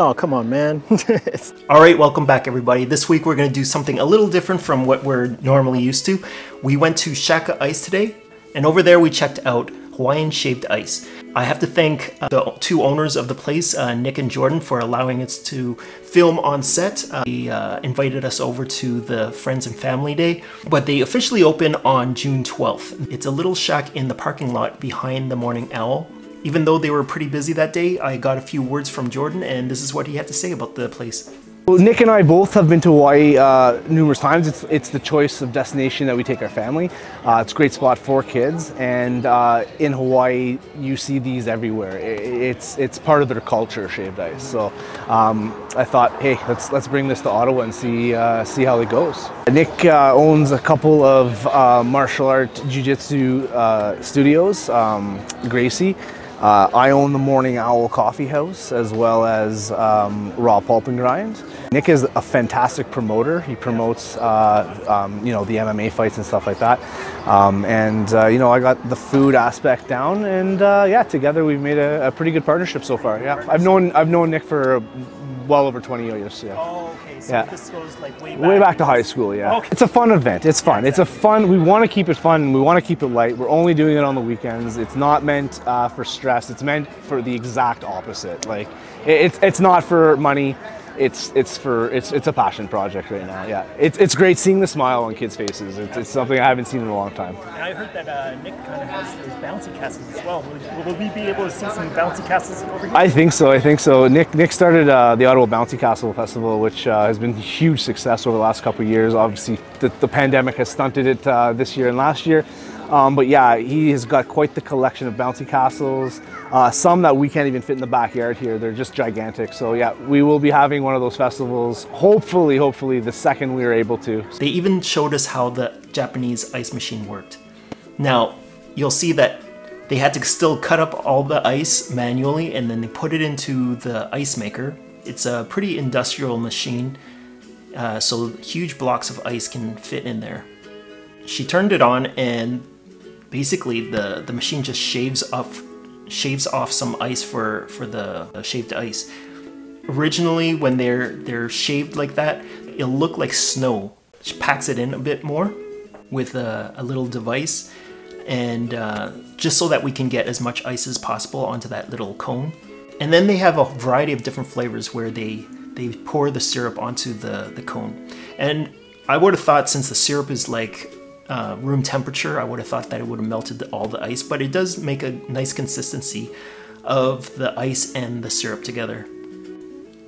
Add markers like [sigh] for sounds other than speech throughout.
Oh, come on, man. [laughs] All right, welcome back, everybody. This week we're going to do something a little different from what we're normally used to. We went to Shaka Ice today, and over there we checked out Hawaiian Shaved Ice. I have to thank uh, the two owners of the place, uh, Nick and Jordan, for allowing us to film on set. Uh, they uh, invited us over to the Friends and Family Day, but they officially open on June 12th. It's a little shack in the parking lot behind the Morning Owl. Even though they were pretty busy that day, I got a few words from Jordan, and this is what he had to say about the place. Well, Nick and I both have been to Hawaii uh, numerous times. It's, it's the choice of destination that we take our family. Uh, it's a great spot for kids, and uh, in Hawaii, you see these everywhere. It's it's part of their culture, shaved ice. So um, I thought, hey, let's let's bring this to Ottawa and see uh, see how it goes. Nick uh, owns a couple of uh, martial art jiu-jitsu studios, um, Gracie. Uh, I own the Morning Owl Coffee House as well as um, Raw Pulp and Grind. Nick is a fantastic promoter. He promotes, uh, um, you know, the MMA fights and stuff like that. Um, and uh, you know, I got the food aspect down, and uh, yeah, together we've made a, a, pretty good partnership so far. Yeah, I've known I've known Nick for well over 20 years. Yeah. Oh, okay. So yeah. this goes like way back. Way back to high school. Yeah. Okay. It's a fun event. It's fun. Yeah, exactly. It's a fun. We want to keep it fun. We want to keep it light. We're only doing it on the weekends. It's not meant uh, for stress. It's meant for the exact opposite. Like, it's it's not for money it's it's for it's it's a passion project right now. Yeah, it's it's great seeing the smile on kids' faces. It's, it's something I haven't seen in a long time. And I heard that uh, Nick kind of has those bouncy castles as well. Will, will, we be able to see some bouncy castles over here? I think so. I think so. Nick Nick started uh, the Ottawa Bouncy Castle Festival, which uh, has been a huge success over the last couple of years. Obviously, the, the pandemic has stunted it uh, this year and last year. Um, but yeah, he has got quite the collection of bouncy castles. Uh, some that we can't even fit in the backyard here. They're just gigantic. So yeah, we will be having one of those festivals. Hopefully, hopefully the second we are able to. They even showed us how the Japanese ice machine worked. Now, you'll see that they had to still cut up all the ice manually and then they put it into the ice maker. It's a pretty industrial machine, uh, so huge blocks of ice can fit in there. She turned it on and basically the, the machine just shaves off shaves off some ice for, for the shaved ice. Originally, when they're, they're shaved like that, it'll look like snow. She packs it in a bit more with a, a little device and uh, just so that we can get as much ice as possible onto that little cone. And then they have a variety of different flavors where they, they pour the syrup onto the, the cone. And I would have thought since the syrup is like uh, room temperature, I would have thought that it would have melted all the ice, but it does make a nice consistency of the ice and the syrup together.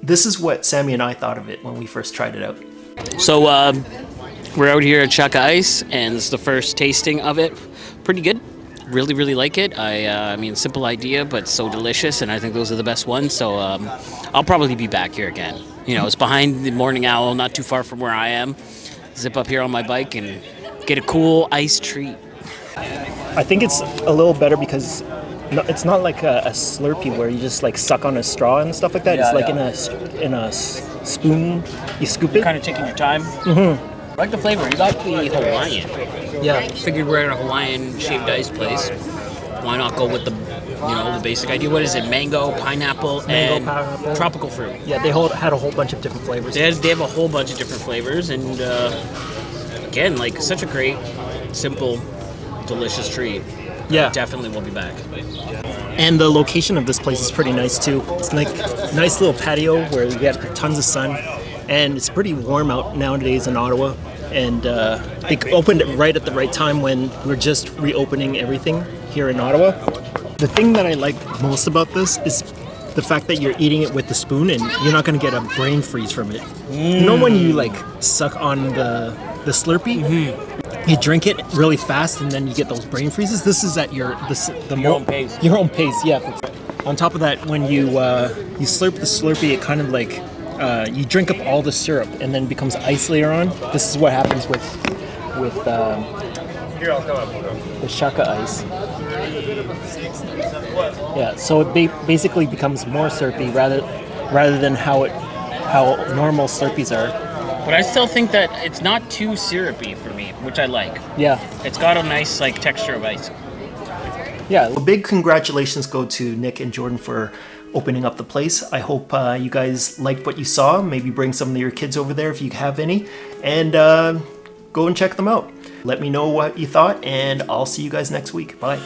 This is what Sami and I thought of it when we first tried it out. So um, we're out here at Shaka Ice, and it's the first tasting of it. Pretty good. Really, really like it. I, uh, I mean, simple idea, but so delicious, and I think those are the best ones. So um, I'll probably be back here again. You know, it's behind the Morning Owl, not too far from where I am. Zip up here on my bike and get a cool ice treat. I think it's a little better because it's not like a, a, Slurpee where you just like suck on a straw and stuff like that. Yeah, it's like yeah. in a in a spoon. You scoop it. Kind of taking your time. Mm-hmm. I like the flavor. You got the Hawaiian. Yeah. Figured we're in a Hawaiian shaved ice place. Why not go with the you know the basic idea? What is it? Mango, pineapple, Mango, and pineapple. tropical fruit. Yeah, they hold, had a whole bunch of different flavors. They, they have a whole bunch of different flavors and. Uh, again, like such a great, simple, delicious treat. Yeah, definitely will be back. And the location of this place is pretty nice too. It's like nice little patio where you get tons of sun, and it's pretty warm out nowadays in Ottawa. And uh, they opened it right at the right time when we're just reopening everything here in Ottawa. The thing that I like most about this is the fact that you're eating it with the spoon and you're not going to get a brain freeze from it. Mm. You know when you like suck on the the Slurpee. Mm-hmm. You drink it really fast, and then you get those brain freezes. This is at your the, the your mo- own pace. Your own pace, yeah. On top of that, when you uh, you slurp the Slurpee, it kind of like uh, you drink up all the syrup, and then becomes ice later on. This is what happens with with um, the Shaka ice. Yeah, so it ba- basically becomes more syrupy rather rather than how it how normal Slurpees are. But I still think that it's not too syrupy for me, which I like. Yeah. It's got a nice like texture of ice. Yeah. A big congratulations go to Nick and Jordan for opening up the place. I hope uh, you guys liked what you saw. Maybe bring some of your kids over there if you have any, and uh, go and check them out. Let me know what you thought, and I'll see you guys next week. Bye.